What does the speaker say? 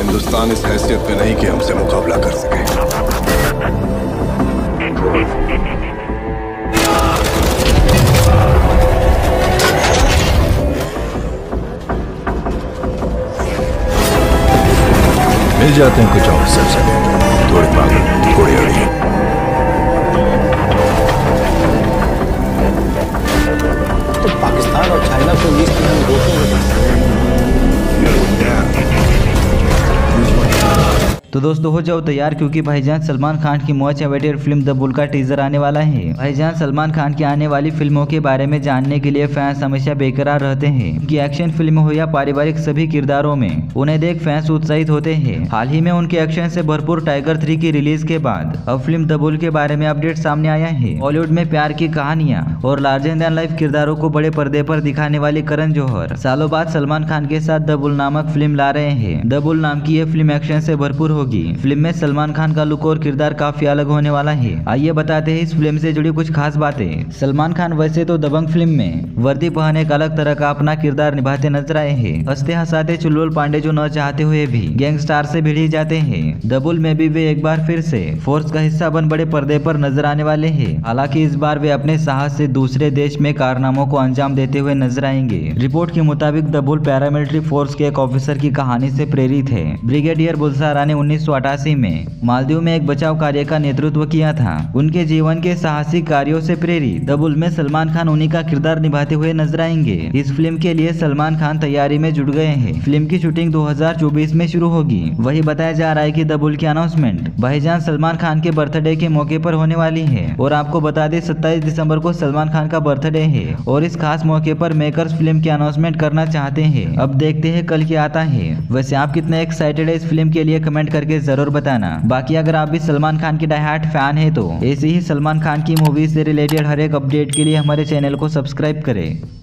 हिंदुस्तान इस हैसियत में नहीं कि हमसे मुकाबला कर सके। मिल जाते हैं कुछ और ऑफिसर थोड़े पागल, थोड़े अड़ी तो दोस्तों, हो जाओ तैयार, क्योंकि भाईजान सलमान खान की मौज एवेटेड फ़िल्म द बुल का टीजर आने वाला है। भाईजान सलमान खान की आने वाली फ़िल्मों के बारे में जानने के लिए फैंस हमेशा बेकरार रहते हैं। उनकी एक्शन फ़िल्म हो या पारिवारिक सभी किरदारों में, उन्हें देख फैंस उत्साहित होते हैं। हाल ही में उनके एक्शन से भरपूर टाइगर थ्री की रिलीज़ के बाद, अब फ़िल्म द बुल के बारे में अपडेट सामने आया है। बॉलीवुड में प्यार की कहानियाँ और लार्जर दैन लाइफ किरदारों को बड़े पर्दे पर दिखाने वाले करण जौहर, सालों बाद सलमान खान के साथ द बुल नामक फ़िल्म ला रहे हैं। द बुल नाम की यह फ़िल्म एक्शन से भरपूर होगी। फ़िल्म में सलमान खान का लुक और किरदार काफ़ी अलग होने वाला है। आइए बताते हैं इस फ़िल्म से जुड़ी कुछ खास बातें। सलमान खान वैसे तो दबंग फ़िल्म में, वर्दी पहने एक अलग तरह का अपना किरदार निभाते नज़र आए हैं। हँसते हंसाते चुलबुल पांडे जो न चाहते हुए भी गैंगस्टार से भिड़ जाते हैं। दबुल में भी वे एक बार फिर से फोर्स का हिस्सा बन बड़े पर्दे पर नज़र आने वाले हैं। हालाँकि इस बार वे अपने साहस से दूसरे देश में कारनामों को अंजाम देते हुए नज़र आएँगे। रिपोर्ट के मुताबिक दबुल पैरामिलिट्री फोर्स के एक ऑफिसर की कहानी से प्रेरित है। ब्रिगेडियर बुलसारा ने उन्नीस सौ अठासी में मालदीव में एक बचाव कार्य का नेतृत्व किया था। उनके जीवन के साहसिक कार्यों से प्रेरित दबुल में सलमान खान उन्हीं का किरदार निभाते हुए नज़र आएँगे। इस फ़िल्म के लिए सलमान खान तैयारी में जुट गए हैं। फ़िल्म की शूटिंग 2024 में शुरू होगी। वही बताया जा रहा है की दबुल की अनाउंसमेंट भाईजान सलमान खान के बर्थडे के मौके पर होने वाली है और आपको बता दें, सत्ताईस दिसंबर को सलमान खान का बर्थडे है और इस खास मौके पर मेकर्स फ़िल्म की अनाउंसमेंट करना चाहते हैं। अब देखते हैं कल क्या आता है। वैसे आप कितने एक्साइटेड है इस फ़िल्म के लिए कमेंट करके ज़रूर बताना। बाकी अगर आप भी सलमान खान की डायहार्ट फ़ैन है तो ऐसे ही सलमान खान की मूवी से रिलेटेड हर एक अपडेट के लिए हमारे चैनल को सब्सक्राइब करें।